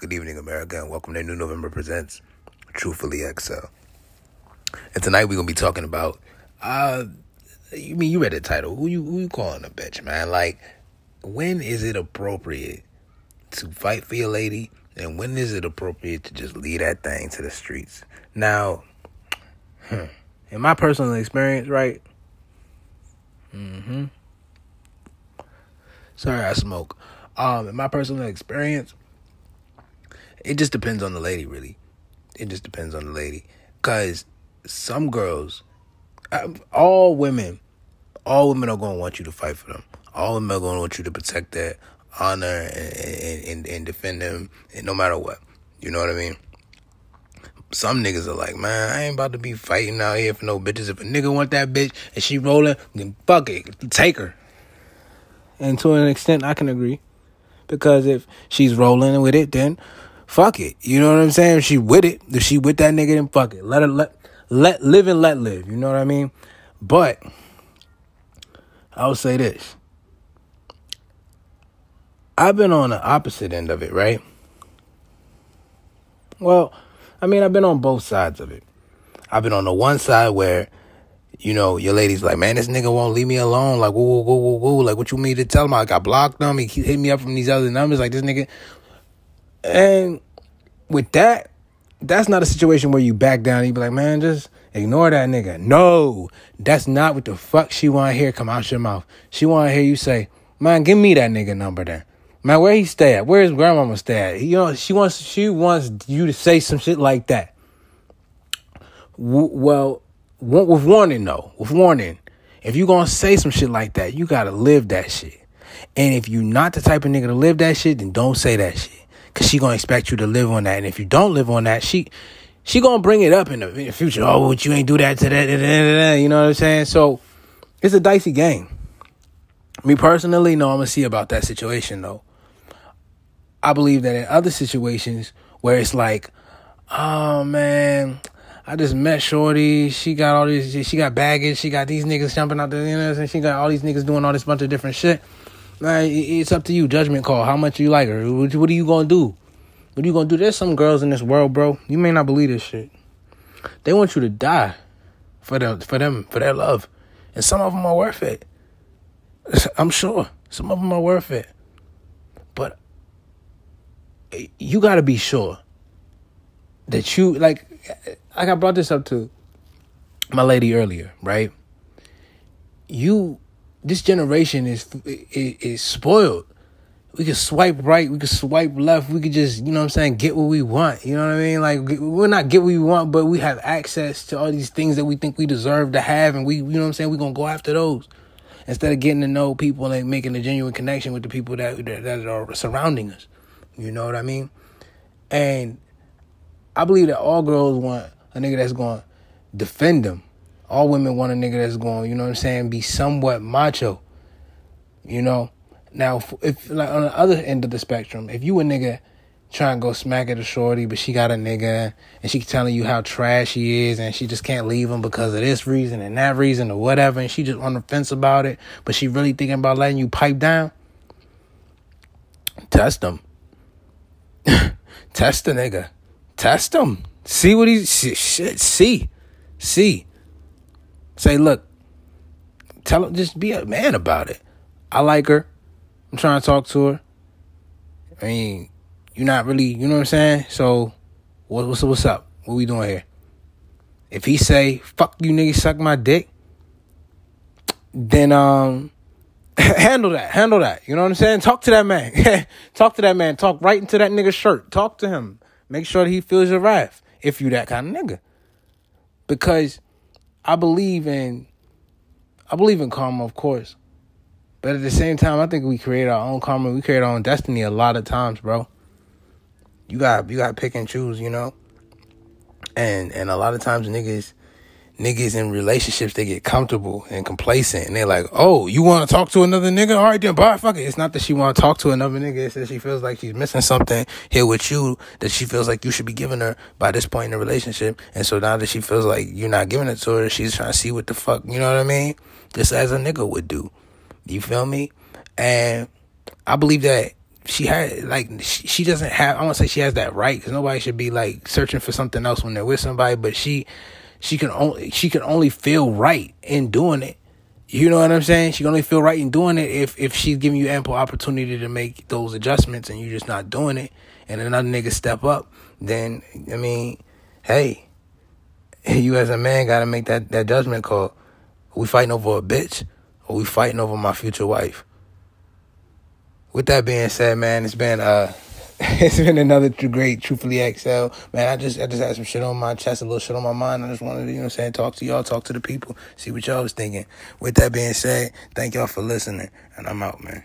Good evening, America, and welcome to New November Presents Truthfully XL. And tonight we're gonna be talking about uh you mean you read the title. Who you who you calling a bitch, man? Like when is it appropriate to fight for your lady and when is it appropriate to just leave that thing to the streets? Now, hmm, in my personal experience, right? Mm-hmm. Sorry I smoke. Um, in my personal experience, it just depends on the lady, really. It just depends on the lady. Because some girls, um, all women, all women are going to want you to fight for them. All women are going to want you to protect their honor and, and, and defend them and no matter what. You know what I mean? Some niggas are like, man, I ain't about to be fighting out here for no bitches. If a nigga want that bitch and she rolling, then fuck it, take her. And to an extent, I can agree. Because if she's rolling with it, then fuck it. You know what I'm saying? If she with it, if she with that nigga, then fuck it. Let her let let live and let live. You know what I mean? But I will say this. I've been on the opposite end of it, right? Well, I mean, I've been on both sides of it. I've been on the one side where, you know, your lady's like, man, this nigga won't leave me alone. Like, woo, woo, woo, woo, woo. Like, what you mean to tell him? I got blocked him. He hit me up from these other numbers. Like, this nigga and with that, that's not a situation where you back down. You be like, man, just ignore that nigga. No, that's not what the fuck she want to hear come out your mouth. She want to hear you say, man, give me that nigga number then. Man, where he stay at? Where his grandmama stay at? You know, she wants she wants you to say some shit like that. W- well, with warning though, with warning, if you gonna say some shit like that, you gotta live that shit. And if you not the type of nigga to live that shit, then don't say that shit. Cause she gonna expect you to live on that. And if you don't live on that, she she gonna bring it up in the, future. Oh, would you ain't do that to that? You know what I'm saying? So it's a dicey game. Me personally, no, I'm gonna see about that situation though. I believe that in other situations where it's like, oh man, I just met Shorty. She got all this. She got baggage. She got these niggas jumping out the. You know, and she got all these niggas doing all this bunch of different shit. Man, it's up to you. Judgment call. How much you like her? What, what are you gonna do? What are you gonna do? There's some girls in this world, bro. You may not believe this shit. They want you to die for them, for them, for their love, and some of them are worth it. I'm sure some of them are worth it, but eh, you got to be sure that you like. Like I brought this up to my lady earlier, right? You this generation is, is is spoiled. We can swipe right, we can swipe left, we could just, you know what I'm saying, get what we want. You know what I mean? Like we're not get what we want, but we have access to all these things that we think we deserve to have and we you know what I'm saying, we're gonna go after those. Instead of getting to know people and making a genuine connection with the people that that, that are surrounding us. You know what I mean? And I believe that all girls want a nigga that's gonna defend them all women want a nigga that's going, you know what I'm saying, be somewhat macho. You know? Now, if, like on the other end of the spectrum, if you a nigga trying to go smack at a shorty, but she got a nigga and she telling you how trash she is and she just can't leave him because of this reason and that reason or whatever, and she just on the fence about it, but she really thinking about letting you pipe down, test him. test the nigga. Test him. See what he shit. See. See. Say, look, tell him, just be a man about it. I like her. I'm trying to talk to her. I mean, you're not really, you know what I'm saying? So, what, what's what's up? What we doing here? If he say, "Fuck you, nigga, suck my dick," then um, handle that, handle that. You know what I'm saying? Talk to that man. Talk to that man. Talk right into that nigga's shirt. Talk to him. Make sure that he feels your wrath. If you that kind of nigga, because I believe in I believe in karma, of course. But at the same time, I think we create our own karma. We create our own destiny a lot of times, bro. You got you got pick and choose, you know. And and a lot of times niggas niggas in relationships they get comfortable and complacent and they're like, oh, you want to talk to another nigga? All right, then, bye. Fuck it. It's not that she want to talk to another nigga. It's that she feels like she's missing something here with you that she feels like you should be giving her by this point in the relationship. And so now that she feels like you're not giving it to her, she's trying to see what the fuck, you know what I mean? Just as a nigga would do. You feel me? And I believe that she had like she, doesn't have. I want to say she has that right because nobody should be like searching for something else when they're with somebody. But she she can only she can only feel right in doing it. You know what I'm saying? She can only feel right in doing it if if she's giving you ample opportunity to make those adjustments and you're just not doing it. And another nigga step up, then I mean, hey, you as a man got to make that that judgment call. Are we fighting over a bitch, or we fighting over my future wife? With that being said, man, it's been uh it's been another great truthfully XL. Man, I just I just had some shit on my chest, a little shit on my mind. I just wanted to, you know I'm saying, talk to y'all, talk to the people, see what y'all was thinking. With that being said, thank y'all for listening, and I'm out, man.